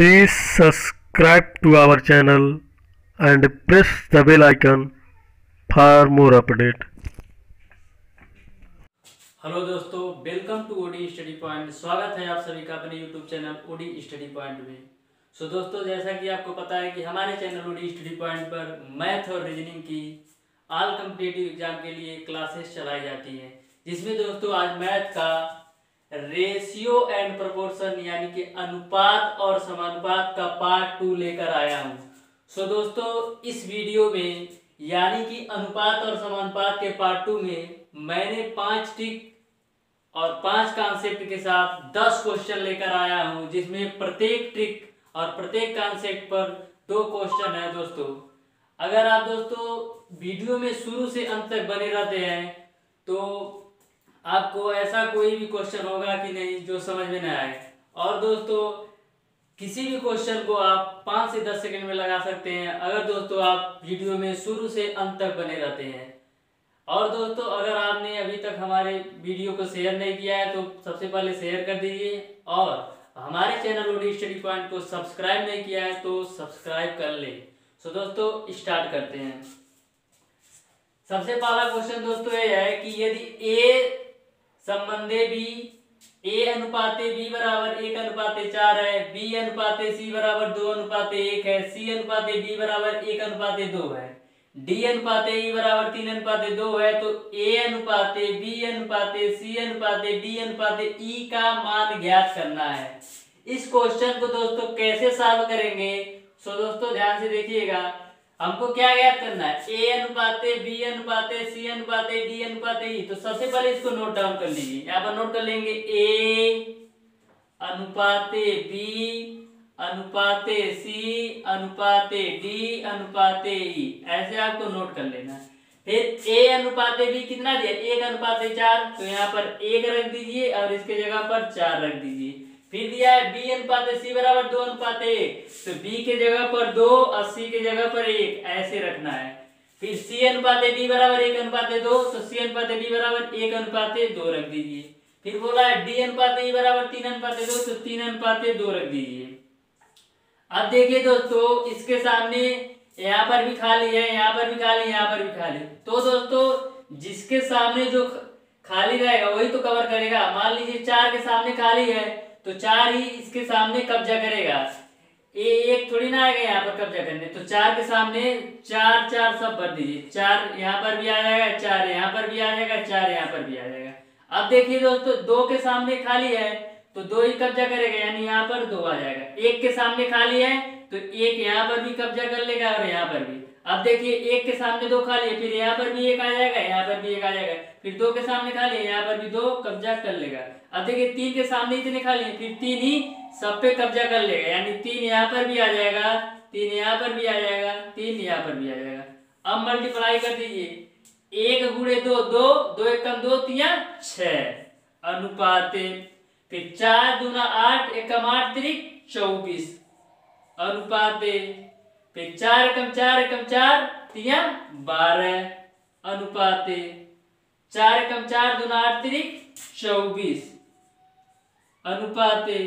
Please subscribe to our channel and press the bell icon for more update. Hello दोस्तों welcome to OD study point स्वागत है आप सभी का अपने YouTube channel OD study point में सो so, दोस्तों जैसा कि आपको पता है कि हमारे चैनल ओडी स्टडी पॉइंट पर मैथ और रीजनिंग की ऑल कम्पिटेटिव एग्ज़ाम के लिए क्लासेस चलाई जाती हैं जिसमें दोस्तों आज मैथ का रेशियो एंड प्रोपोर्शन यानी कि अनुपात और समानुपात का पार्ट टू लेकर आया हूँ। सो दोस्तों, इस वीडियो में यानी कि अनुपात और समानुपात के पार्ट टू में मैंने पाँच टिक और पाँच कॉन्सेप्ट के साथ दस क्वेश्चन लेकर आया हूँ, जिसमें प्रत्येक ट्रिक और प्रत्येक कॉन्सेप्ट पर दो क्वेश्चन है दोस्तों। अगर आप दोस्तों वीडियो में शुरू से अंत तक बने रहते हैं तो आपको ऐसा कोई भी क्वेश्चन होगा कि नहीं, जो समझ में न आए। और दोस्तों, किसी भी क्वेश्चन को आप पाँच से दस सेकंड में लगा सकते हैं। अगर दोस्तों, आप वीडियो में शुरू से अंत तक बने रहते हैं। और दोस्तों, अगर आपने अभी तक हमारे वीडियो को शेयर नहीं किया है तो सबसे पहले शेयर कर दीजिए। और हमारे चैनल ओडी स्टडी पॉइंट को सब्सक्राइब नहीं किया है तो सब्सक्राइब कर ले। सो दोस्तों स्टार्ट करते हैं। सबसे पहला क्वेश्चन दोस्तों, ये है कि यदि ए संबंधे बी ए अनुपाते बी बराबर एक अनुपाते चार है बी अनुपाते सी बराबर दो अनुपाते एक है सी अनुपाते डी बराबर एक अनुपाते दो है। डी अनुपाते ई बराबर तीन अनुपाते दो है तो ए अनुपाते बी अनुपाते सी अनुपाते डी अनुपाते ई का मान ज्ञात करना है। इस क्वेश्चन को दोस्तों कैसे सॉल्व करेंगे? सो दोस्तों, ध्यान से देखिएगा। हमको क्या ज्ञात करना है? ए अनुपाते बी अनुपात सी अनुपात डी अनुपात ई तो सबसे पहले इसको नोट डाउन कर लीजिए यहाँ पर नोट कर लेंगे ए अनुपाते बी अनुपाते सी अनुपाते डी अनुपात ई ऐसे आपको नोट कर लेना है। फिर ए अनुपाते बी कितना दिया? एक अनुपात चार। तो यहाँ पर एक रख दीजिए और इसके जगह पर चार रख दीजिए। फिर दिया है बी अनुपाते सी बराबर दो अनुपाते एक तो बी के जगह पर दो और सी के जगह पर एक, ऐसे रखना है। फिर सी अनुपाते डी बराबर एक अनुपाते दो। तो सी अनुपाते डी बराबर एक अनुपाते दो रख दीजिए। फिर बोला है, डी अनुपाते ई बराबर तीन अनुपाते दो। तो तीन अनुपाते दो रख दीजिए। अब देखिए दोस्तों, इसके सामने यहाँ पर भी खाली है, यहाँ पर भी खाली, यहाँ पर भी खाली। तो दोस्तों, जिसके सामने जो खाली रहेगा, वही तो कवर करेगा। मान लीजिए चार के सामने खाली है तो चार ही इसके सामने कब्जा करेगा ए एक थोड़ी ना आएगा यहाँ पर कब्जा करने तो चार के सामने चार चार सब भर दीजिए चार यहाँ पर भी आ जाएगा चार यहाँ पर भी आ जाएगा चार यहाँ पर भी आ जाएगा अब देखिए दोस्तों दो के सामने खाली है तो दो ही कब्जा करेगा यानी यहाँ पर दो आ जाएगा एक के सामने खाली है तो एक यहाँ पर भी कब्जा कर लेगा और यहाँ पर भी अब देखिए एक के सामने दो खाली है फिर यहाँ पर भी एक आ जाएगा यहाँ पर भी एक आ जाएगा फिर दो के सामने खाली है यहाँ पर भी दो कब्जा कर लेगा अब देखिए, तीन के सामने इतने है, फिर तीन ही सब पे कब्जा कर लेगा। यानी तीन यहाँ पर भी आ जाएगा, तीन यहाँ पर भी आ जाएगा, तीन यहाँ पर भी आ जाएगा। अब मल्टीप्लाई कर दीजिए। एक गुड़े दो दो दो एक कम दो तिया छ अनुपाते फिर चार दूना आठ एकम आठ त्रिक चौबीस। अनुपाते फिर चार एकम चार एकम चार तिया बारह। अनुपाते चार एकम चार, दूना आठ त्रिक चौबीस। अनुपाते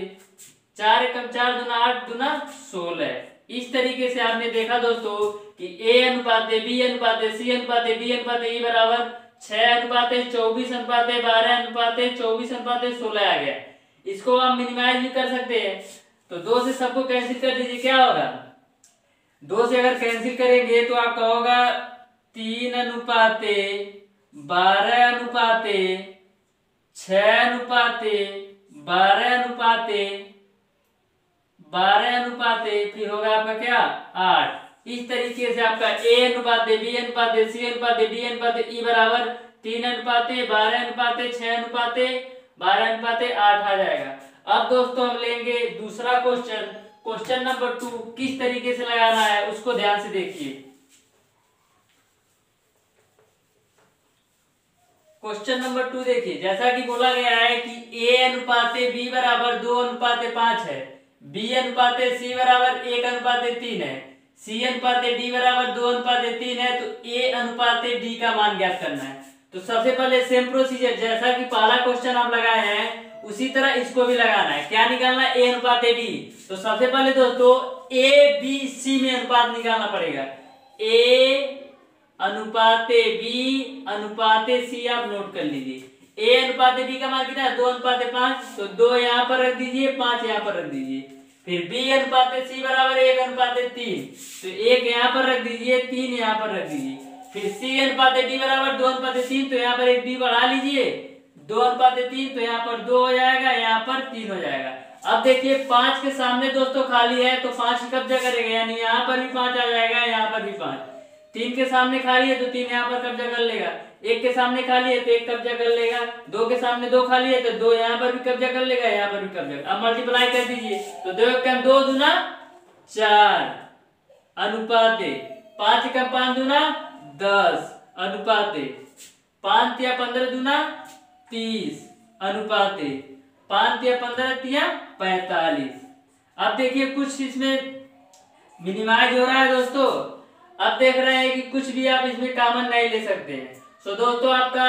चार एकम चार दुना आठ दूना सोलह। इस तरीके से आपने देखा दोस्तों कि ए अनुपाते, बी अनुपाते, सी अनुपाते, डी अनुपाते, ई बराबर छह अनुपाते, चौबीस अनुपाते, बारह अनुपाते, चौबीस अनुपाते, सोलह आ गया। इसको आप मिनिमाइज भी कर सकते हैं। तो दो से सबको कैंसिल कर दीजिए, क्या होगा? दो से अगर कैंसिल करेंगे तो आपका होगा तीन अनुपाते, बारह अनुपाते छ अनुपाते बारह अनुपाते बारह अनुपाते, फिर होगा आपका क्या? आठ। इस तरीके से आपका ए अनुपाते, बी अनुपाते, सी अनुपाते, डी अनुपाते, ई बराबर तीन अनुपाते, बारह अनुपाते, छह अनुपाते, बारह अनुपाते, आठ आ जाएगा। अब दोस्तों हम लेंगे दूसरा क्वेश्चन। क्वेश्चन नंबर टू, किस तरीके से लगाना है, उसको ध्यान से देखिए। क्वेश्चन नंबर टू देखिए, जैसा कि बोला गया है कि ए अनुपाते बी बराबर दो अनुपाते पाँच है। बी अनुपाते सी बराबर एक अनुपाते तीन है। सी अनुपाते डी बराबर दो अनुपाते तीन है तो ए अनुपाते डी का मान ज्ञात करना है। तो सबसे पहले सेम प्रोसीजर जैसा कि पहला क्वेश्चन हम लगाए हैं, उसी तरह इसको भी लगाना है। क्या निकालना है? ए अनुपात डी तो सबसे पहले दोस्तों ए बी सी में अनुपात निकालना पड़ेगा। ए अनुपात बी अनुपात सी आप नोट कर लीजिए। ए अनुपात बी का मान कितना दो अनुपात पाँच तो दो यहाँ पर रख दीजिए, पाँच यहाँ पर रख दीजिए। फिर बी अनुपात सी बराबर एक अनुपात तीन तो एक यहाँ पर रख दीजिए, तीन यहाँ पर रख दीजिए। फिर सी अनुपात डी बराबर दो अनुपात तीन तो यहाँ पर एक डी बढ़ा लीजिए। दो अनुपात तीन तो यहाँ पर दो हो जाएगा, यहाँ पर तीन हो जाएगा। अब देखिए, पाँच के सामने दोस्तों खाली है तो पाँच कब्जा करेगा, यानी यहाँ पर भी पाँच आ जाएगा, यहाँ पर भी पाँच। तीन के सामने खाली है तो तीन यहाँ पर कब्जा कर लेगा। एक के सामने खाली है तो एक कब्जा कर लेगा। दो के सामने दो खाली है तो दो यहाँ पर भी कब्जा कर लेगा, यहाँ पर भी कब्जा। अब मल्टीप्लाई कर दीजिए। तो दो एक दो दुना चार। अनुपात पाँच का पाँच दूना दस। अनुपात पाँच या पंद्रह दूना तीस। अनुपात पाँच या पंद्रह तिया पैतालीस। अब देखिए कुछ इसमें मिनिमाइज हो रहा है दोस्तों। अब देख रहे हैं कि कुछ भी आप इसमें कॉमन नहीं ले सकते हैं। सो दोस्तों, आपका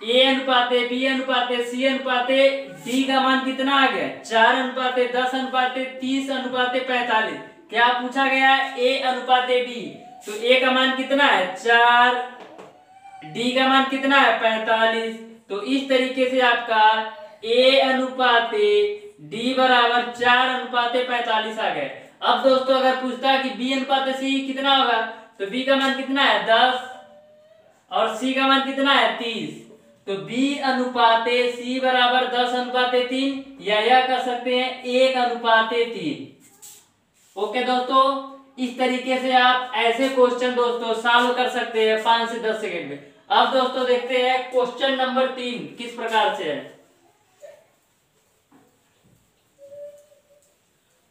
ए अनुपात बी अनुपात सी अनुपात डी का मान कितना आ गया? चार अनुपात, दस अनुपात, तीस अनुपात, पैतालीस। क्या पूछा गया? ए अनुपात डी तो ए का मान कितना है? चार। डी का मान कितना है? पैतालीस। तो इस तरीके से आपका ए अनुपात डी बराबर चार अनुपात पैतालीस आ गए अब दोस्तों, अगर पूछता है कि बी अनुपात सी कितना होगा? तो बी का मान कितना है? दस। और सी का मान कितना है? तीस। तो बी अनुपात सी बराबर दस अनुपात तीन, या यह कर सकते हैं एक अनुपात तीन। ओके दोस्तों, इस तरीके से आप ऐसे क्वेश्चन दोस्तों सॉल्व कर सकते हैं पाँच से दस सेकेंड में। अब दोस्तों देखते हैं क्वेश्चन नंबर तीन किस प्रकार से है।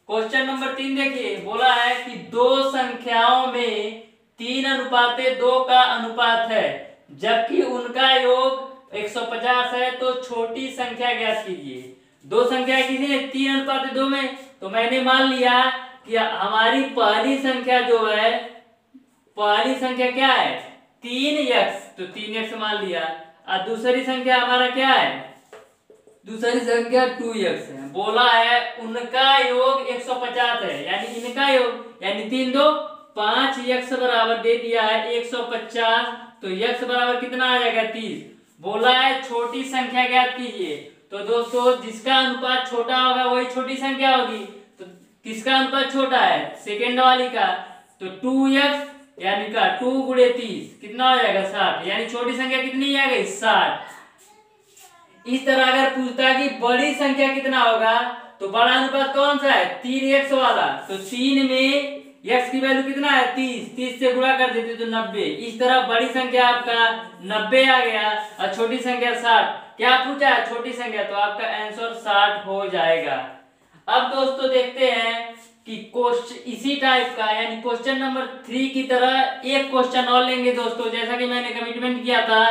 क्वेश्चन नंबर तीन देखिए। बोला है कि दो संख्याओं में तीन अनुपात दो का अनुपात है। जबकि उनका योग 150 है तो छोटी संख्या ज्ञात कीजिए। दो संख्या ने तीन अनुपात दो में। तो मैंने मान लिया कि हमारी पहली संख्या जो है, पहली संख्या क्या है? तीन यक्स तो तीन यक्स मान लिया। और दूसरी संख्या हमारा क्या है? दूसरी संख्या टू एक्स है। बोला है, उनका योग 150 है। यानी इनका योग, यानी तीन दो, पाँच यक्स बराबर दे दिया है 150 तो यक्स बराबर कितना आ जाएगा तीस। बोला है, छोटी संख्या ज्ञात कीजिए। तो दोस्तों, जिसका अनुपात छोटा होगा, वही छोटी संख्या होगी। तो किसका अनुपात छोटा है? सेकेंड वाली का। तो टू एक्स यानी का टू गुड़े तीस, कितना हो जाएगा साठ। यानी छोटी संख्या कितनी आ गई? साठ। इस तरह अगर पूछता है कि बड़ी संख्या कितना होगा तो बड़ा अनुपात कौन सा है? तीन एक्स वाला। तो तीन में एक्स की वैल्यू कितना है? तीस। तीस से गुणा कर देते तो नब्बे। इस तरह बड़ी संख्या आपका नब्बे आ गया और छोटी संख्या साठ। क्या पूछा है? छोटी संख्या। तो आपका आंसर साठ हो जाएगा। अब दोस्तों देखते हैं कि क्वेश्चन इसी टाइप का, यानी क्वेश्चन नंबर थ्री की तरह एक क्वेश्चन और लेंगे दोस्तों। जैसा कि मैंने कमिटमेंट किया था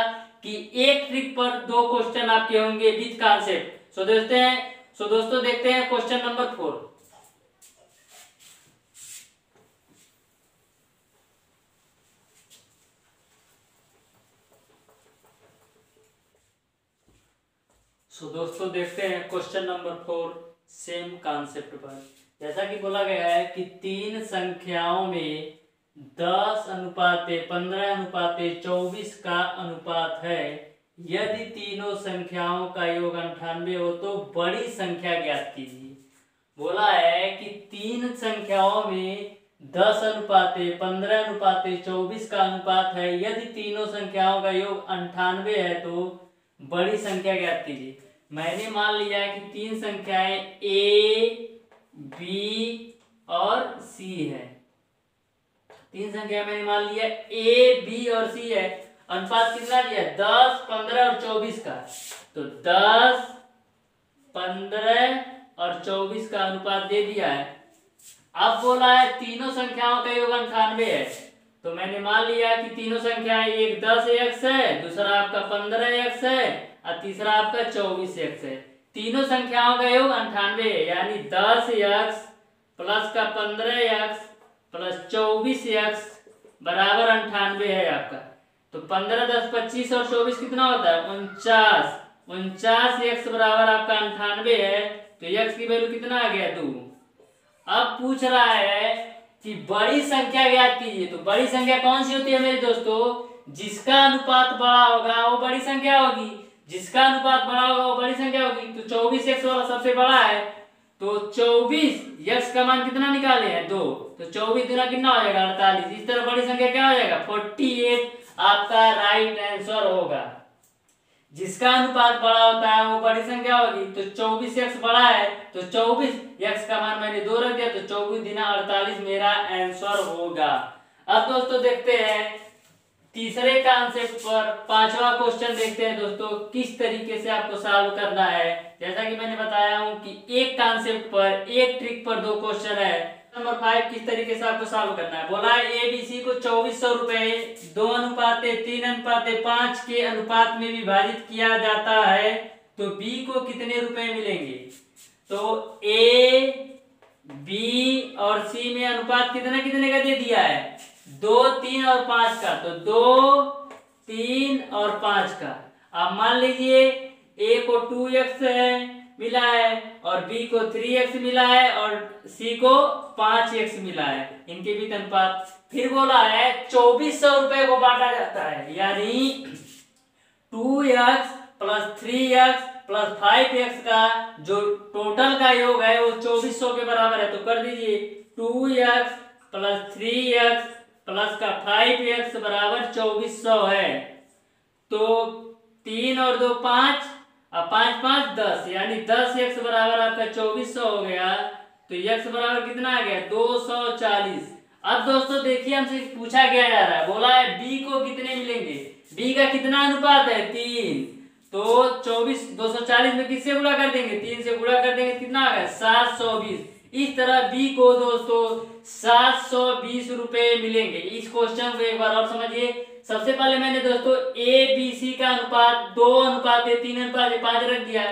कि एक ट्रिक पर दो क्वेश्चन आपके होंगे विथ कॉन्सेप्ट सो देखते हैं सो दोस्तों, देखते हैं क्वेश्चन नंबर फोर सो दोस्तों, देखते हैं question number four same concept पर. जैसा कि बोला गया है कि तीन संख्याओं में दस अनुपात पंद्रह अनुपात चौबीस का अनुपात है। यदि तीनों संख्याओं का योग अंठानवे हो तो बड़ी संख्या ज्ञात कीजिए। बोला है कि तीन संख्याओं में दस अनुपात, पंद्रह अनुपात, चौबीस का अनुपात है। यदि तीनों संख्याओं का योग अंठानवे है तो बड़ी संख्या ज्ञात कीजिए। मैंने मान लिया है कि तीन संख्याएँ ए बी और सी है। तीन संख्या मैंने मान लिया ए बी और सी है। अनुपात कितना दिया? दस, पंद्रह और चौबीस का। तो दस, पंद्रह और चौबीस का अनुपात दे दिया है। अब बोला है तीनों संख्याओं का योग अंठानवे है। तो मैंने मान लिया कि तीनों संख्याएँ एक दस एक्स है, दूसरा आपका पंद्रह एक्स है, और तीसरा आपका चौबीस एक्स है। तीनों संख्याओं का योग अंठानवे है, यानी दस एक्स प्लस का पंद्रह एक्स प्लस चौबीस एक्स बराबर अंठानवे है आपका। तो पंद्रह, दस, पच्चीस और चौबीस कितना होता है? उनचास। उनचास एक्स बराबर आपका अंठानवे है तो एक्स की वैल्यू कितना आ गया? दो। अब पूछ रहा है कि बड़ी संख्या ज्ञात कीजिए। तो बड़ी संख्या कौन सी होती है मेरे दोस्तों? जिसका अनुपात बड़ा होगा वो बड़ी संख्या होगी। जिसका अनुपात बड़ा होगा वो बड़ी संख्या होगी। तो चौबीस एक्स वाला सबसे बड़ा है तो चौबीस, यक्स का मान कितना निकाले हैं? दो। तो चौबीस गुना कितना हो जाएगा? अड़तालीस। इस तरह बड़ी संख्या क्या हो जाएगा? Forty eight. आपका राइट आंसर होगा। जिसका अनुपात बड़ा होता है, वो बड़ी संख्या होगी। तो चौबीस एक्स बड़ा है तो चौबीस एक्स का मान मैंने दो रख दिया तो चौबीस दिना अड़तालीस मेरा आंसर होगा। अब दोस्तों देखते हैं तीसरे कॉन्सेप्ट पर पांचवा क्वेश्चन देखते हैं दोस्तों, किस तरीके से आपको सॉल्व करना है? जैसा कि मैंने बताया हूँ कि एक कॉन्सेप्ट पर, एक ट्रिक पर दो क्वेश्चन है। नंबर फाइव किस तरीके से आपको सॉल्व करना है? बोला है एबीसी को चौबीस सौ रुपए, दो अनुपात, तीन अनुपात, पाँच के अनुपात में विभाजित किया जाता है। तो बी को कितने रुपए मिलेंगे? तो ए बी और सी में अनुपात कितना कितने का दे दिया है? दो, तीन और पाँच का तो दो, तीन और पाँच का। अब मान लीजिए ए को टू एक्स है, मिला है, और बी को थ्री एक्स मिला है, और सी को पाँच एक्स मिला है। इनके बीच अनुपात फिर बोला है, चौबीस सौ रुपए को बांटा जाता है। यानी two x plus three x plus five x का जो टोटल का योग है, वो चौबीस सौ के बराबर है। तो कर दीजिए two x plus three x plus का फाइव एक्स बराबर चौबीस सौ है। तो तीन और दो पाँच, अब पाँच पाँच दस, यानी दस एक्स बराबर आपका चौबीस सौ हो गया तो एक्स बराबर कितना आ गया? दो सौ चालीस। अब दोस्तों देखिए हमसे पूछा गया जा रहा है? बोला है बी को कितने मिलेंगे? बी का कितना अनुपात है? तीन। तो चौबीस, दो सौ चालीस में किससे गुणा कर देंगे? तीन से गुणा कर देंगे, कितना आ गया? सात सौ बीस। इस तरह बी को दोस्तों, सात सौ बीस रुपए मिलेंगे। इस क्वेश्चन को एक बार और समझिए। सबसे पहले मैंने दोस्तों ए बी सी का अनुपात, दो अनुपात तीन अनुपात पाँच रख दिया।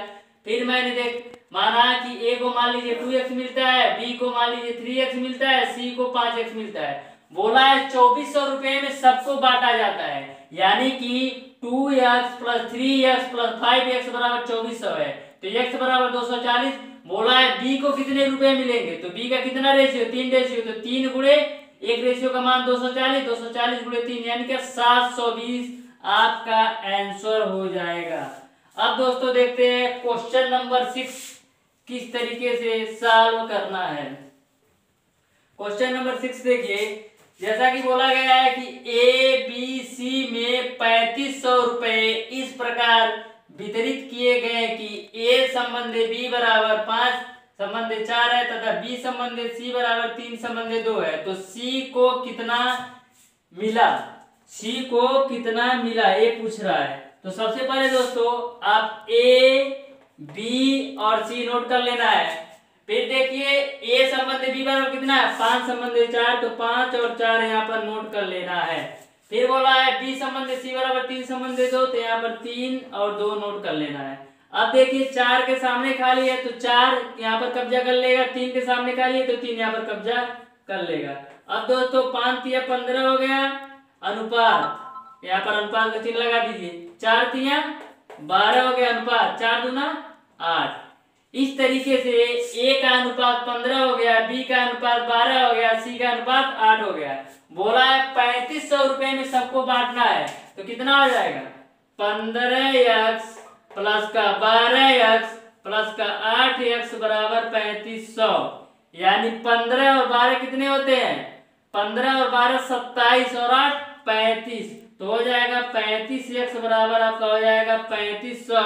फिर मैंने देख, माना कि ए को मान लीजिए टू एक्स मिलता है बी को मान लीजिए थ्री एक्स मिलता है सी को पाँच एक्स मिलता है। बोला है चौबीस सौ रुपए में सबको बांटा जाता है। यानी कि two x plus three x plus five x बराबर चौबीस सौ है। तो एक्स बराबर दो सौ चालीस बोला है बी को कितने रुपए मिलेंगे? तो बी का कितना रेशियो तीन रेशियो तो तीन गुड़े एक रेशियो का मान 240 240 गुड़े तीन, यानी कि 720 आपका आंसर हो जाएगा। अब दोस्तों देखते हैं क्वेश्चन नंबर सिक्स किस तरीके से सॉल्व करना है। क्वेश्चन नंबर सिक्स देखिए, जैसा कि बोला गया है कि ए बी सी में पैंतीस सौ रुपए इस प्रकार वितरित किए गए कि ए संबंधी बी बराबर पाँच, संबंधी चार है तथा बी संबंधी सी बराबर तीन, संबंधी दो है। तो सी को कितना मिला? सी को कितना मिला? ये पूछ रहा है। तो सबसे पहले दोस्तों, आप ए बी और सी नोट कर लेना है। फिर देखिए ए संबंधी बी बराबर कितना है? पाँच, संबंधी चार तो पाँच और चार यहाँ पर नोट कर लेना है। फिर बोला है बी संबंध सी बराबर तीन संबंध दो तो यहाँ पर तीन और दो नोट कर लेना है। अब देखिए, चार के सामने खाली है तो चार यहाँ पर कब्जा कर लेगा, तीन के सामने खाली है तो तीन यहाँ पर कब्जा कर लेगा। अब दोस्तों, पाँच तिया पंद्रह हो गया, अनुपात। यहाँ पर अनुपात का चिन्ह लगा दीजिए। चार तिया बारह हो गया, अनुपात। चार दूना आठ। इस तरीके से ए का अनुपात पंद्रह हो गया बी का अनुपात बारह हो गया सी का अनुपात आठ हो गया। बोला है पैंतीस सौ रुपए में सबको बांटना है तो कितना हो जाएगा? पंद्रह एक्स प्लस का बारह एक्स प्लस का आठ एक्स बराबर पैंतीस सौ। यानी पंद्रह और बारह कितने होते हैं? पंद्रह और बारह सत्ताईस और आठ पैंतीस। तो हो जाएगा पैंतीस एक्स बराबर आपका हो जाएगा पैंतीस सौ।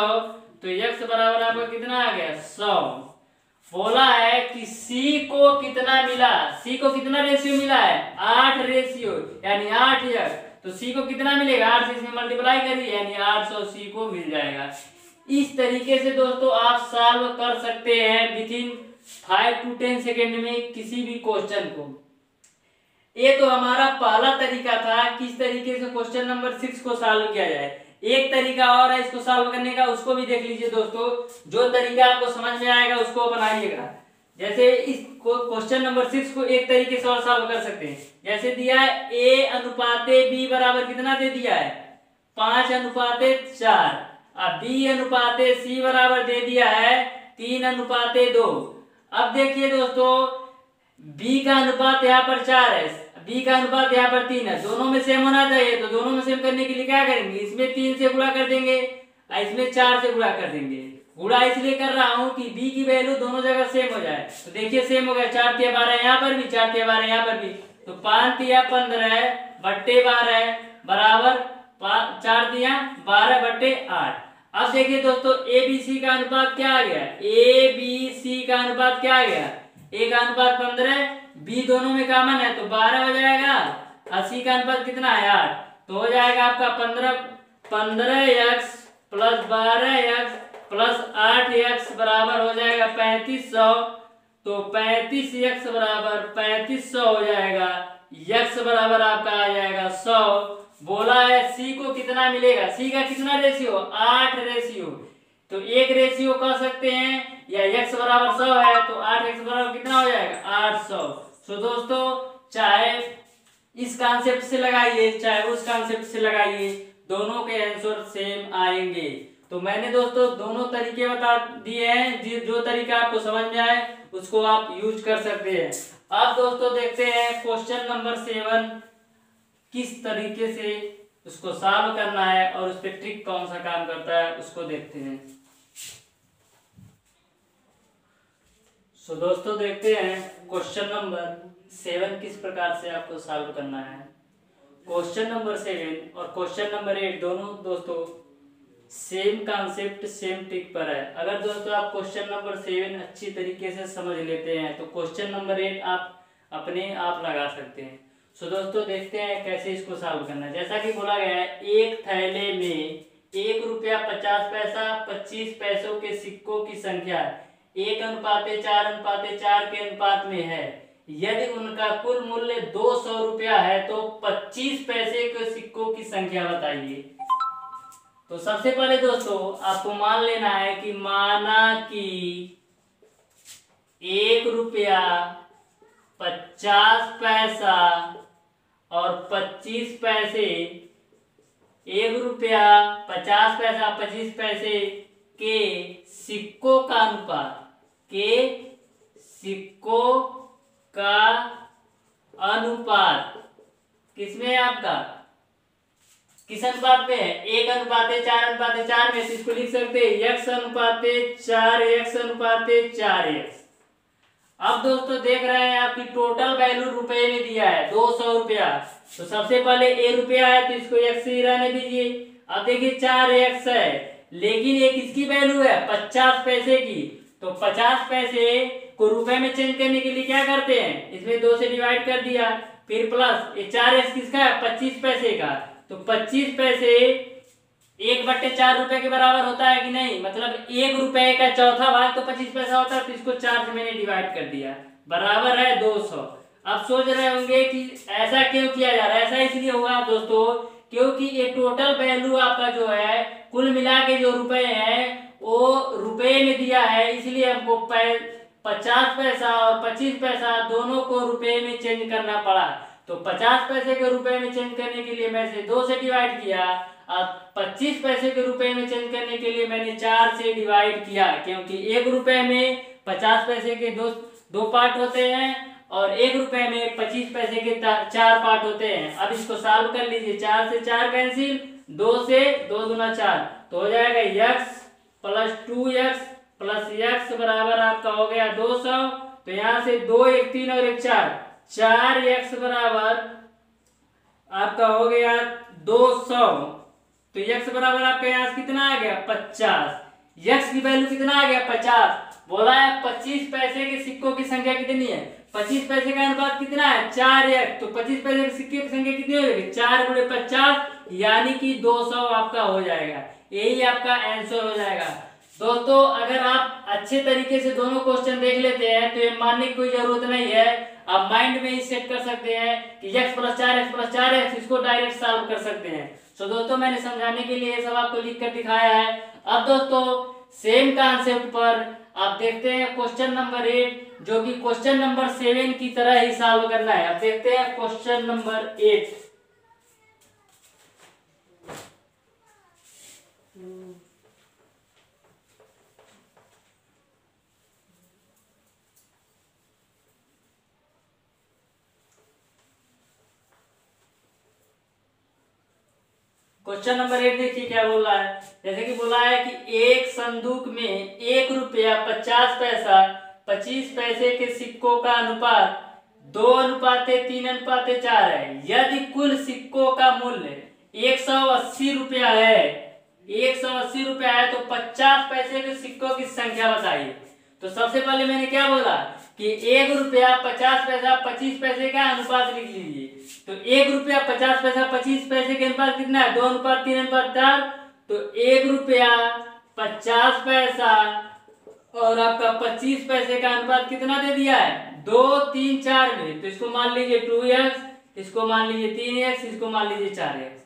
तो एक्स बराबर आपका कितना आ गया? सौ। बोला है कि सी को कितना मिला? सी को कितना रेशियो मिला है? आठ रेशियो यानी आठ एक्स तो सी को कितना मिलेगा? आठ से इसमें मल्टीप्लाई करिए, यानी आठ सौ सी को मिल जाएगा। इस तरीके से दोस्तों आप सॉल्व कर सकते हैं within five to ten second में किसी भी क्वेश्चन को। ये तो हमारा पहला तरीका था किस तरीके से क्वेश्चन नंबर सिक्स को सॉल्व किया जाए। एक तरीका और है इसको सॉल्व करने का, उसको भी देख लीजिए दोस्तों। जो तरीका आपको समझ में आएगा, उसको अपनाइएगा। जैसे इस क्वेश्चन नंबर सिक्स को एक तरीके से और सॉल्व कर सकते हैं। जैसे दिया है ए अनुपाते बी बराबर कितना दे दिया है? पाँच अनुपाते चार। अब बी अनुपाते सी बराबर दे दिया है, तीन अनुपाते दो। अब देखिए दोस्तों बी का अनुपात यहाँ पर चार है। बी का अनुपात यहाँ पर तीन है। दोनों में सेम होना चाहिए तो दोनों में सेम करने के लिए क्या करेंगे? इसमें तीन से गुणा कर देंगे और इसमें चार से गुणा कर देंगे। गुणा इसलिए कर रहा हूँ कि बी की वैल्यू दोनों जगह सेम हो जाए। तो देखिए सेम हो गया। चार तिया बारह यहाँ पर भी, चार तिया बारह यहाँ पर भी। तो पाँच तिया पंद्रह बट्टे बारह बराबर चार दिया बारह बट्टे आठ। अब देखिए दोस्तों ए बी सी का अनुपात क्या आ गया? ए बी सी का अनुपात क्या आ गया? ए का अनुपात पंद्रह बी दोनों में कॉमन है तो बारह हो जाएगा। अस्सी का अनुपात कितना है? आठ। तो हो जाएगा आपका पंद्रह पंद्रह एक्स प्लस बारह एक्स प्लस आठ एक्स बराबर हो जाएगा पैंतीस सौ। तो पैंतीस एक्स बराबर पैंतीस सौ हो जाएगा। एक्स बराबर आपका आ जाएगा सौ। बोला है सी को कितना मिलेगा? सी का कितना रेशियो आठ रेशियो तो एक रेशियो कह सकते हैं, या एक्स बराबर सौ है तो आठ एक्स बराबर कितना हो जाएगा? आठ सौ। सो दोस्तों, चाहे इस कॉन्सेप्ट से लगाइए, चाहे उस कॉन्सेप्ट से लगाइए, दोनों के आंसर सेम आएँगे। तो मैंने दोस्तों दोनों तरीके बता दिए हैं, जो तरीका आपको समझ में आए, उसको आप यूज़ कर सकते हैं। अब दोस्तों देखते हैं क्वेश्चन नंबर सेवन किस तरीके से उसको सॉल्व करना है और उस पर ट्रिक कौन सा काम करता है, उसको देखते हैं। सो so, दोस्तों देखते हैं क्वेश्चन नंबर सेवन किस प्रकार से आपको सॉल्व करना है? क्वेश्चन नंबर सेवन और क्वेश्चन नंबर एट दोनों दोस्तों सेम कॉन्सेप्ट सेम ट्रिक पर है। अगर दोस्तों आप क्वेश्चन नंबर सेवन अच्छी तरीके से समझ लेते हैं तो क्वेश्चन नंबर एट आप अपने आप लगा सकते हैं। सो so, दोस्तों देखते हैं कैसे इसको सॉल्व करना है। जैसा कि बोला गया है एक थैले में एक रुपया पचास पैसा पच्चीस पैसों के सिक्कों की संख्या एक अनुपाते चार अनुपाते चार के अनुपात में है। यदि उनका कुल मूल्य दो सौ रुपया है तो पच्चीस पैसे के सिक्कों की संख्या बताइए। तो सबसे पहले दोस्तों, आपको मान लेना है कि माना कि एक रुपया पचास पैसा और पच्चीस पैसे, एक रुपया पचास पैसा, पच्चीस पैसे के सिक्कों का अनुपात। के सिक्कों का अनुपात। किसमें है आपका? किस अनुपात में है? एक अनुपात चार अनुपात चार में इसको लिख सकते हैं। एक्स अनुपात चार एक्स अनुपात चार एक्स अब दोस्तों देख रहे हैं आपकी टोटल वैल्यू रुपए में दिया है, दो सौ रुपया। तो सबसे पहले ए रुपया है तो इसको एक्स ही रहने दीजिए। अब देखिए, चार एक्स है, लेकिन ये किसकी वैल्यू है? पचास पैसे की। तो पचास पैसे को रुपए में चेंज करने के लिए क्या करते हैं? इसमें दो से डिवाइड कर दिया, फिर प्लस ये चार एक्स किसका है? पच्चीस पैसे का। तो पच्चीस पैसे एक बट्टे चार रुपए के बराबर होता है कि नहीं? मतलब एक रुपए का चौथा भाग तो पच्चीस पैसा होता है तो इसको चार से मैंने डिवाइड कर दिया। बराबर है दो सौ। अब सोच रहे होंगे कि ऐसा क्यों किया जा रहा है? ऐसा इसलिए हुआ दोस्तों, क्योंकि ये टोटल वैल्यू आपका जो है, कुल मिला के जो रुपए है वो रुपए में दिया है, इसलिए हमको पचास पैसा और पच्चीस पैसा दोनों को रुपए में चेंज करना पड़ा। तो पचास पैसे के रुपए में चेंज करने के लिए मैंने दो से डिवाइड किया, अब पच्चीस पैसे के रुपए में चेंज करने के लिए मैंने चार से डिवाइड किया, क्योंकि एक रुपए में पचास पैसे के दो दो पार्ट होते हैं और एक रुपए में पच्चीस पैसे के चार पार्ट होते हैं। अब इसको सॉल्व कर लीजिए, चार से चार कैंसिल दो से दो गुना चार। तो हो जाएगा x plus two x plus x बराबर आपका हो गया दो सौ। तो यहाँ से दो एक तीन और एक चार। चार एक्स बराबर आपका हो गया दो सौ। तो यक्स बराबर आपका यहाँ कितना आ गया? पचास। यक्स की वैल्यू कितना आ गया? पचास। बोला है पच्चीस पैसे के सिक्कों की संख्या कितनी है? पच्चीस पैसे का अनुपात कितना है? चार एक। तो पच्चीस पैसे के सिक्के की संख्या कितनी हो जाएगी? चार गुड़े पचास, यानी कि दो सौ आपका हो जाएगा। यही आपका आंसर हो जाएगा। दोस्तों, अगर आप अच्छे तरीके से दोनों क्वेश्चन देख लेते हैं तो ये मानने की कोई ज़रूरत नहीं है। आप माइंड में ही सेट कर सकते हैं कि x प्लस चार एक्स प्लस चार एक्स इसको डायरेक्ट सॉल्व कर सकते हैं। तो दोस्तों, मैंने समझाने के लिए ये सब आपको लिख कर दिखाया है। अब दोस्तों सेम कॉन्सेप्ट पर आप देखते हैं क्वेश्चन नंबर एट जो कि क्वेश्चन नंबर सेवन की तरह ही सॉल्व करना है। अब देखते हैं question number eight question number eight देखिए क्या बोला है। जैसे कि बोला है कि एक संदूक में एक रुपया पचास पैसा पच्चीस पैसे के सिक्कों का अनुपात, दो अनुपाते, तीन अनुपाते, चार है। यदि कुल सिक्कों का मूल्य एक सौ अस्सी रुपया है, एक सौ अस्सी रुपया है तो पचास पैसे के सिक्कों की संख्या बताइए। तो सबसे पहले मैंने क्या बोला कि एक रुपया पचास पैसा पच्चीस पैसे का अनुपात लिख लीजिए। तो एक रुपया पचास पैसा पच्चीस पैसे के अनुपात कितना है, दो अनुपात, तीन अनुपात, चार। तो एक रुपया पचास पैसा और आपका पच्चीस पैसे का अनुपात कितना दे दिया है? दो, तीन, चार में तो इसको मान लीजिए टू एक्स इसको मान लीजिए तीन एक्स इसको मान लीजिए चार एक्स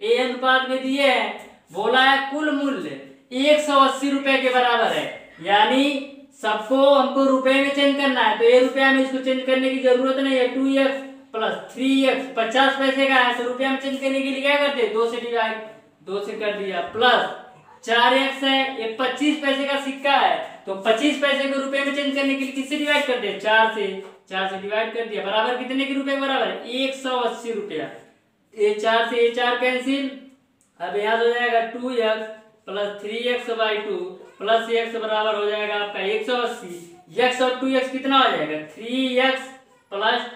ए अनुपात में दिए है, बोला है कुल मूल्य एक सौ अस्सी रुपए के बराबर है। यानी सबको हमको रुपए में चेंज करना है। तो ए रुपया में इसको चेंज करने की ज़रूरत नहीं है। Two x plus three x पचास पैसे का है। तो रुपया में चेंज करने के लिए क्या करते दो से डिवाइड दो से कर दिया। प्लस चार एक्स है, ये पच्चीस पैसे का सिक्का है। तो पच्चीस पैसे को रुपए में चेंज करने के लिए किससे डिवाइड कर दिया? चार से चार से डिवाइड कर दिया। बराबर कितने के रुपए? बराबर एक सौ अस्सी रुपया। ए चार से ए चार कैंसिल अब यहाँ हो जाएगा two x plus three x by two plus x बराबर हो जाएगा आपका एक सौ अस्सी। एक्स और टू एक्स कितना हो जाएगा? Three x plus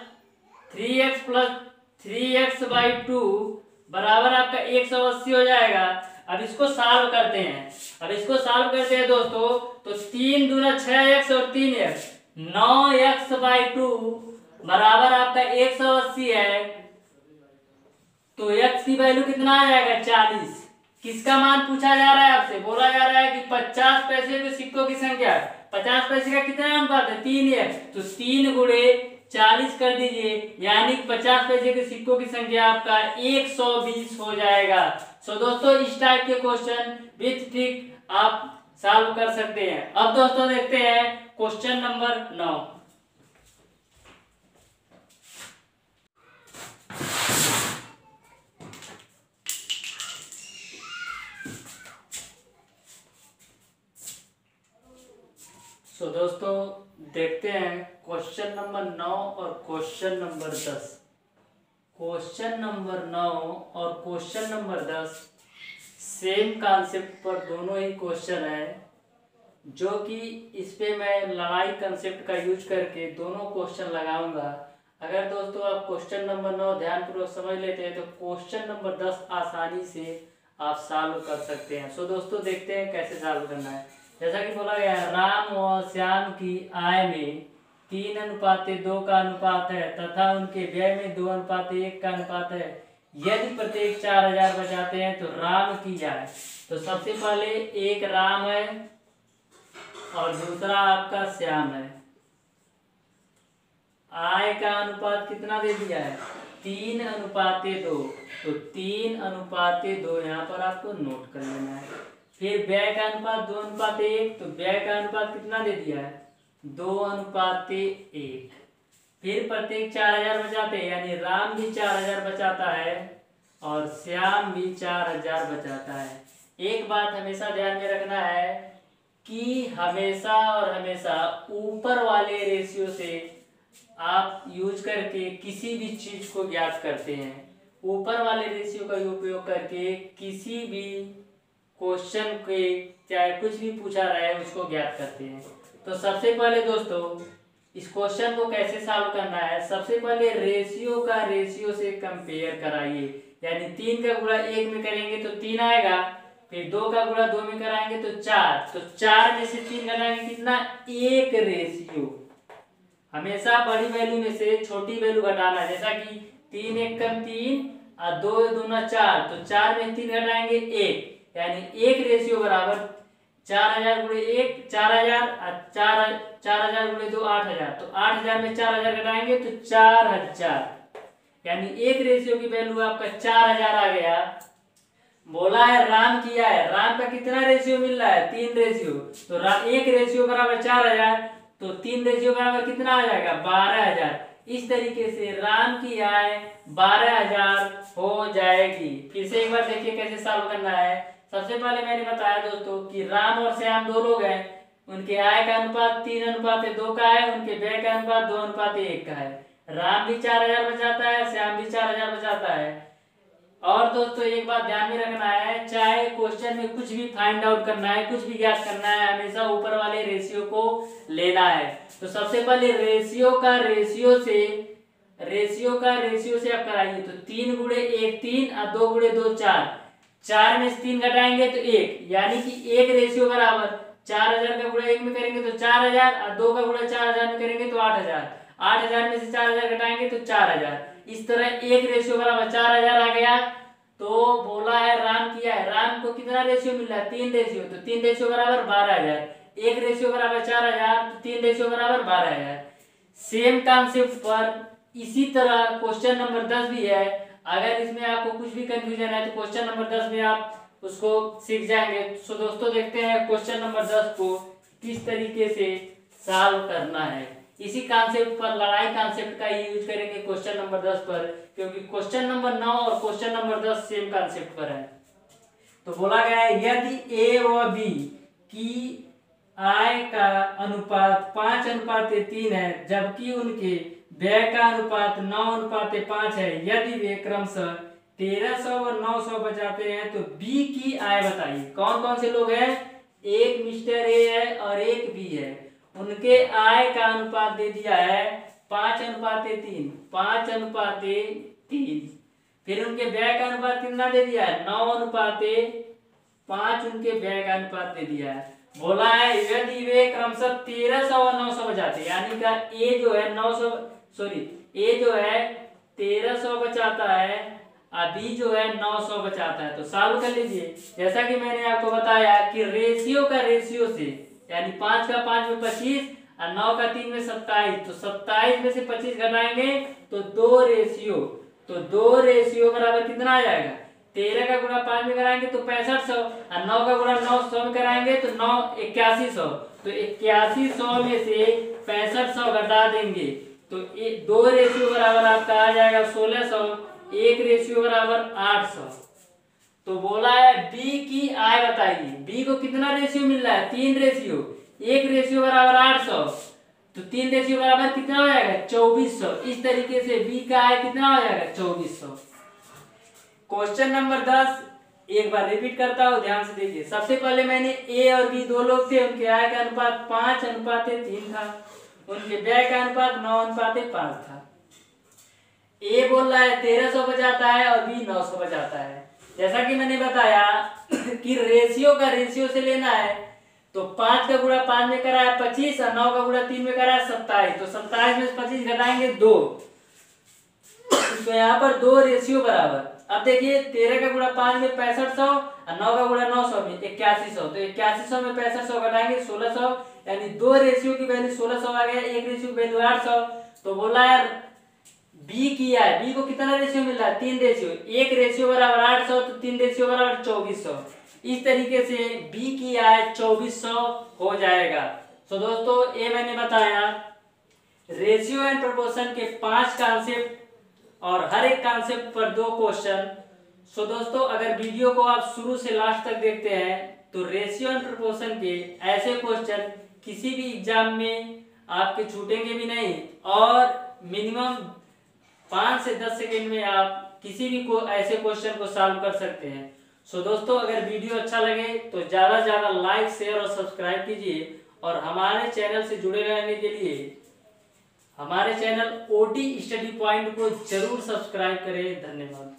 three x plus three x by two बराबर आपका एक सौ अस्सी हो जाएगा। अब इसको सॉल्व करते हैं। अब इसको सॉल्व करते हैं दोस्तों तो तीन दूना छह एक्स और तीन एक्स नौ एक्स बाई टू बराबर आपका एक सौ अस्सी है। तो एक्स की वैल्यू कितना आ जाएगा? चालीस। किसका मान पूछा जा रहा है आपसे? बोला जा रहा है कि पचास पैसे के सिक्कों की संख्या। पचास पैसे का कितना अनुपात है? तीन एक्स तो तीन गुड़े चालीस कर दीजिए, यानी पचास पैसे के सिक्कों की संख्या आपका एक सौ बीस हो जाएगा। सो दोस्तों इस टाइप के क्वेश्चन विथ ट्रिक आप सॉल्व कर सकते हैं। अब दोस्तों देखते हैं क्वेश्चन नंबर नौ। सो so, दोस्तों देखते हैं क्वेश्चन नंबर नौ और क्वेश्चन नंबर दस। क्वेश्चन नंबर नौ और क्वेश्चन नंबर दस सेम कॉन्सेप्ट पर दोनों ही क्वेश्चन है, जो कि इस पे मैं लड़ाई कंसेप्ट का यूज़ करके दोनों क्वेश्चन लगाऊँगा। अगर दोस्तों आप क्वेश्चन नंबर नौ ध्यानपूर्वक समझ लेते हैं तो क्वेश्चन नंबर दस आसानी से आप सॉल्व कर सकते हैं। सो दोस्तों, देखते हैं कैसे सॉल्व करना है। जैसा कि बोला गया राम और श्याम की आय में तीन अनुपात दो का अनुपात है, तथा उनके व्यय में दो अनुपात एक का अनुपात है। यदि प्रत्येक चार हज़ार बचाते हैं तो राम की जाए। तो सबसे पहले एक राम है, और दूसरा आपका श्याम है। आय का अनुपात कितना दे दिया है? तीन अनुपाते दो। तो तीन अनुपाते दो यहाँ पर आपको नोट कर लेना है। फिर व्यय का अनुपात, दो अनुपात एक तो व्यय का अनुपात कितना दे दिया है? दो अनुपात एक। फिर प्रत्येक चार हज़ार बचाते हैं, यानी राम भी चार हज़ार बचाता है और श्याम भी चार हज़ार बचाता है। एक बात हमेशा ध्यान में रखना है कि हमेशा और हमेशा ऊपर वाले रेशियो से आप यूज़ करके किसी भी चीज़ को ज्ञात करते हैं। ऊपर वाले रेशियो का उपयोग करके किसी भी क्वेश्चन के, चाहे कुछ भी पूछा रहा है, उसको ज्ञात करते हैं। तो सबसे पहले दोस्तों, इस क्वेश्चन को कैसे सॉल्व करना है? सबसे पहले रेशियो का रेशियो से कंपेयर कराइए। यानी तीन का गुणा एक में करेंगे तो तीन आएगा, फिर दो का गुणा दो में कराएँगे तो चार। तो चार में से तीन घटाएँगे कितना? एक रेशियो हमेशा बड़ी वैल्यू में से छोटी वैल्यू घटाना जैसा कि तीन एक कम तीन, और दो दूना चार। तो चार में तीन घटाएँगे एक। यानी एक रेशियो बराबर चार हज़ार गुणे एक, चार हज़ार चार चार हज़ार गुणे दो, आठ हज़ार। तो आठ हज़ार में चार हज़ार घटाएँगे तो चार हज़ार। यानी एक रेशियो की वैल्यू आपका चार हज़ार आ गया। बोला है, राम किया है। राम का कितना रेशियो मिल रहा है? तीन रेशियो तो एक रेशियो बराबर चार हज़ार तो तीन रेशियो बराबर कितना आ जाएगा? बारह हज़ार। इस तरीके से राम की आय बारह हज़ार हो जाएगी। फिर से एक बार देखिए कैसे सॉल्व करना है। सबसे पहले मैंने बताया दोस्तों कि राम और श्याम दो लोग हैं। उनके आय का अनुपात तीन अनुपात दो का है, उनके व्यय का अनुपात दो अनुपात एक का है। राम भी चार हज़ार बचाता है, श्याम भी चार हज़ार बचाता है। और दोस्तों एक बात ध्यान में रखना है, चाहे क्वेश्चन में कुछ भी फाइंड आउट करना है, कुछ भी ज्ञात करना है, हमेशा ऊपर वाले रेशियो को लेना है। तो सबसे पहले रेशियो का रेशियो से रेशियो का रेशियो से आप कराइए तो तीन गुड़े एक तीन, और दो गुड़े दो चार। चार में से तीन घटाएँगे तो एक, यानी कि एक रेशियो बराबर चार हज़ार का गुड़ा एक में करेंगे तो चार हज़ार, और दो का गुड़ा चार हज़ार में करेंगे तो आठ हज़ार। आठ हज़ार में से चार हज़ार घटाएँगे तो चार हज़ार। इस तरह एक रेशियो बराबर चार हज़ार आ गया। तो बोला है, राम किया है। राम को कितना रेशियो मिल रहा है? तीन रेशियो तो तीन रेशियो बराबर बारह हज़ार। एक रेशियो बराबर चार हज़ार तो तीन रेशियो बराबर बारह हज़ार। सेम कॉन्सेप्ट पर इसी तरह क्वेश्चन नंबर दस भी है। अगर इसमें आपको कुछ भी कंफ्यूजन है तो क्वेश्चन नंबर दस में आप उसको सीख जाएँगे। सो दोस्तों देखते हैं क्वेश्चन नंबर दस को किस तरीके से सॉल्व करना है। इसी कॉन्सेप्ट पर, लड़ाई कॉन्सेप्ट का यूज़ करेंगे क्वेश्चन नंबर दस पर, क्योंकि क्वेश्चन नंबर नौ और क्वेश्चन नंबर दस सेम कॉन्सेप्ट पर है। तो बोला गया है, यदि ए व बी की आय का अनुपात पाँच अनुपात तीन है, जबकि उनके व्यय का अनुपात नौ अनुपात पाँच है। यदि वे क्रमशः तेरह सौ और नौ सौ बचाते हैं तो बी की आय बताइए। कौन कौन से लोग हैं? एक मिस्टर ए है और एक बी है। उनके आय का अनुपात दे दिया है पाँच अनुपात तीन। पाँच अनुपात तीन। फिर उनके व्यय का अनुपात कितना दे दिया है? नौ अनुपात पाँच उनके व्यय का अनुपात दे दिया है। बोला है, यदि वे क्रमशः तेरह सौ और नौ सौ बचाते यानी का ए जो है नौ सौ सॉरी ए जो है तेरह सौ बचाता है और बी जो है नौ सौ बचाता है। तो सॉल्व कर लीजिए। जैसा कि मैंने आपको बताया कि रेशियो का रेशियो से, यानी पाँच का पाँच में पच्चीस और नौ का तीन में सत्ताईस तो सत्ताईस में से पच्चीस घटाएँगे तो दो रेशियो तो दो रेशियो बराबर कितना आ जाएगा? तेरह का गुणा पाँच में कराएँगे तो पैंसठ सौ, और नौ का गुणा नौ सौ में कराएँगे तो नौ इक्यासी सौ। तो इक्यासी सौ में से पैंसठ सौ घटा देंगे। तो एक दो रेशियो बराबर आपका आ जाएगा सोलह सौ, एक रेशियो बराबर आठ सौ। तो बोला है बी की आय बताइए। बी को कितना रेशियो मिल रहा है? तीन रेशियो एक रेशियो बराबर आठ सौ। तो तीन रेशियो बराबर कितना हो जाएगा? चौबीस सौ। इस तरीके से बी का आय कितना हो जाएगा? चौबीस सौ। क्वेश्चन नंबर दस। एक बार रिपीट करता हूँ, ध्यान से देखिए। सबसे पहले मैंने ए और बी दो लोग थे, उनके आय का अनुपात पाँच, अनुपात तीन था। उनके व्यय का अनुपात नौ अनुपात पाँच था। ए बोल रहा है, तेरह सौ बचाता है और बी नौ सौ बचाता है। जैसा कि मैंने बताया कि रेशियो का रेशियो से लेना है तो पाँच का गुड़ा पाँच में करा है पच्चीस और नौ का गुड़ा तीन में करा है सत्ताईस। तो सत्ताईस में पच्चीस घटाएँगे दो। तो यहाँ पर दो रेशियो बराबर। अब देखिए, तेरह का गुड़ा पाँच में पैंसठ सौ और नौ का गुड़ा नौ सौ में इक्यासी सौ। तो इक्यासी सौ में पैंसठ सौ घटाएँगे सोलह सौ, यानी दो रेशियो की वैल्यू सोलह सौ आ गया, एक रेशियो की वैल्यू आठ सौ। तो बोला यार बी किया है। बी को कितना रेशियो मिल रहा है? तीन रेशियो एक रेशियो बराबर आठ सौ तो तीन रेशियो बराबर चौबीस सौ। इस तरीके से बी की आय चौबीस सौ हो जाएगा। तो दोस्तों, ये मैंने बताया। रेशियो एंड प्रोपोर्शन के पाँच कॉन्सेप्ट और हर एक कॉन्सेप्ट पर दो क्वेश्चन सो दोस्तों, अगर वीडियो को आप शुरू से लास्ट तक देखते हैं तो रेशियो एंड प्रोपोर्शन के ऐसे क्वेश्चन किसी भी एग्ज़ाम में आपके छूटेंगे भी नहीं और मिनिमम पाँच से दस सेकेंड में आप किसी भी को ऐसे क्वेश्चन को सॉल्व कर सकते हैं. सो दोस्तों, अगर वीडियो अच्छा लगे तो ज़्यादा से ज़्यादा लाइक शेयर और सब्सक्राइब कीजिए और हमारे चैनल से जुड़े रहने के लिए हमारे चैनल ओटी स्टडी पॉइंट को ज़रूर सब्सक्राइब करें। धन्यवाद।